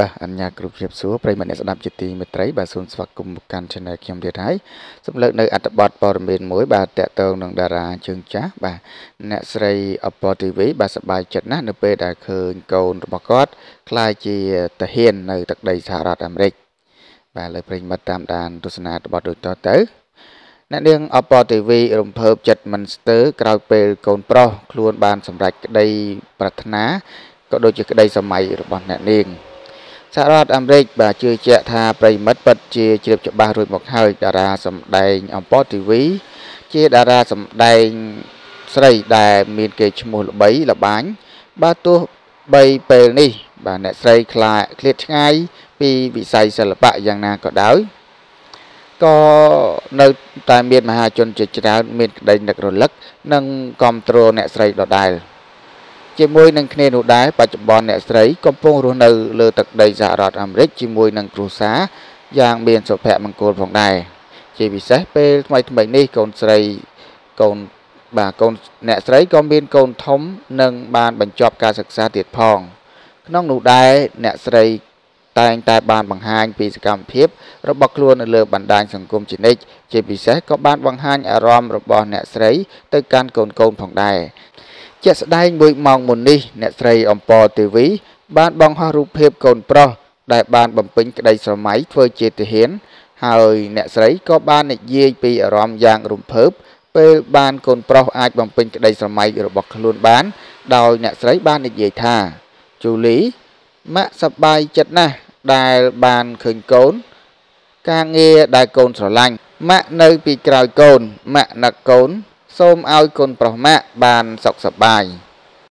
បាទអញ្ញាគ្រប់ជ្រាបសួរប្រិយមិត្តអ្នកស្ដាប់ជាទីមេត្រីបាទសូមស្វាគមន៍មកកាន់ Channel ខ្ញុំទៀតហើយសូមលើកនៅអត្ថបទព័ត៌មានមួយ បាទតកតងនឹងតារាជើងចាស់បាទអ្នកស្រីអពត TV បាទសប្បាយចិត្តណាស់នៅពេលដែលឃើញកូនរបស់គាត់ក្លាយជាតាហ៊ាននៅទឹកដីសហរដ្ឋអាមេរិកបាទលើប្រិយមិត្តតាមដានទស្សនាអត្ថបទដូចតទៅអ្នកនាងអពត TV រំភើបចិត្តមិនស្ទើរក្រោយពេលកូនប្រុសខ្លួនបានសម្រេចក្តីប្រាថ្នាក៏ដូចជាក្តីសម័យរបស់អ្នកនាង សហរដ្ឋអាមេរិកបាទជឿជាក់ថាប្រិមិត្តពិតជាជ្រាបច្បាស់រួចមកហើយតារាសម្ដែងអំពតទីវីជាតារាសម្ដែងស្រីដែលមានគេឈ្មោះល្បីល្បាញបាទទោះបីពេលនេះ បាទអ្នកស្រីខ្លាឃ្លាតឆ្ងាយពីវិស័យសិល្បៈយ៉ាងណាក៏ដោយក៏នៅតែមានមហាជនជាច្រើនមានក្តីនឹករលឹកនិងគ្រប់គ្រងអ្នកស្រីដដែល ជាមួយនឹងគ្នានោះដែរបច្ចុប្បន្នអ្នកស្រីកំពុងរស់នៅលើទឹកដីសហរដ្ឋអាមេរិកជាមួយនឹងគ្រួសារយ៉ាងមានសុភមង្គលផងដែរជាពិសេសពេលថ្មីថ្មីនេះកូនស្រីកូនបាទកូនអ្នកស្រីក៏មានកូនធំនិងបានបញ្ចប់ការសិក្សាទៀតផង ក្នុងនោះដែរអ្នកស្រីតែងតែបានបង្ហាញពីសកម្មភាពរបស់ខ្លួននៅលើបណ្ដាញសង្គមជានិច្ចជាពិសេសក៏បានបង្ហាញអារម្មណ៍របស់អ្នកស្រីទៅកាន់កូនកូនផងដែរ ជាក់ស្ដែងមួយម៉ោងមុននេះអ្នកស្រីអំពរទេវី បានបង្ហោះរូបភាពកូនប្រុសដែលបានបំពេញក្តីស្រមៃធ្វើជាទាហាន ហើយអ្នកស្រីក៏បាននិយាយពីអារម្មណ៍យ៉ាងរំភើបពេលបានកូនប្រុសអាចបំពេញក្តីស្រមៃរបស់ខ្លួនបាន ដោយអ្នកស្រីបាននិយាយថាជូលីម៉ាក់សប្បាយចិត្តណាស់ដែលបានឃើញកូន ការងារដែលកូនស្រឡាញ់ម៉ាក់នៅពីក្រោយកូនម៉ាក់នឹកកូន សូមឲ្យកូនប្រុសម៉ាក់បានសុខសប្បាយ